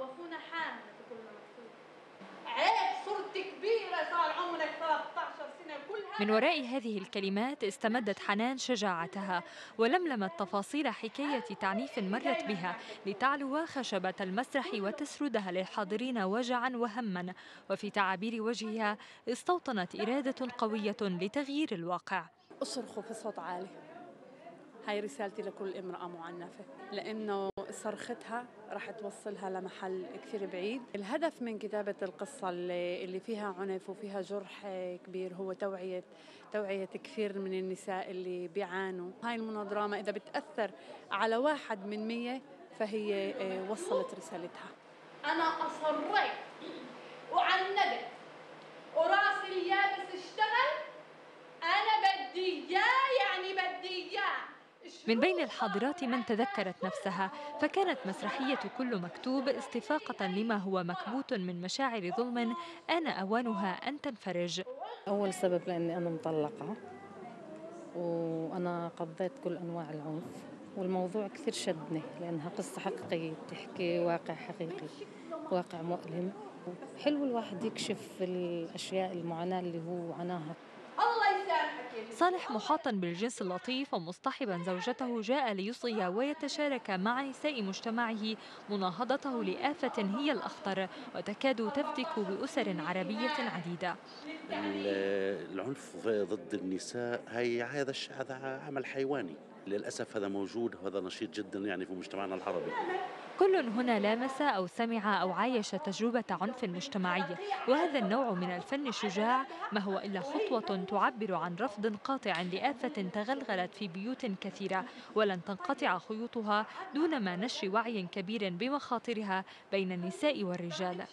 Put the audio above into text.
خوفونا حامل في كل مكتوب عيب صرت كبيرة صار عمرك 13 سنة كلها من وراء هذه الكلمات استمدت حنان شجاعتها ولملمت تفاصيل حكاية تعنيف مرت بها لتعلو خشبة المسرح وتسردها للحاضرين وجعا وهما. وفي تعابير وجهها استوطنت إرادة قوية لتغيير الواقع. اصرخوا بصوت عالي. هاي رسالتي لكل امرأة معنفة لأنه صرختها رح توصلها لمحل كثير بعيد. الهدف من كتابة القصة اللي, اللي فيها عنف وفيها جرح كبير هو توعية توعية كثير من النساء اللي بيعانوا. هاي المونودراما إذا بتأثر على واحد من مية فهي آه، وصلت رسالتها. أنا أصريت وعندت من بين الحاضرات من تذكرت نفسها فكانت مسرحية كل مكتوب استفاقة لما هو مكبوت من مشاعر ظلم آن أوانها أن تنفرج. أول سبب لأني أنا مطلقة وأنا قضيت كل أنواع العنف والموضوع كثير شدني لأنها قصة حقيقية بتحكي واقع حقيقي واقع مؤلم. حلو الواحد يكشف الأشياء المعاناة اللي هو يا صالح محاطا بالجنس اللطيف ومصطحبا زوجته جاء ليصغي ويتشارك مع نساء مجتمعه مناهضته لآفة هي الأخطر وتكاد تفتك بأسر عربية عديدة. ال- العنف ضد النساء هي هذا هذا عمل حيواني. للأسف هذا موجود وهذا نشيط جدا يعني في مجتمعنا العربي. كل هنا لامس أو سمع أو عايش تجربة عنف مجتمعي وهذا النوع من الفن الشجاع ما هو إلا خطوة تعبر عن رفض قاطع لآفة تغلغلت في بيوت كثيرة ولن تنقطع خيوطها دون ما نشر وعي كبير بمخاطرها بين النساء والرجال.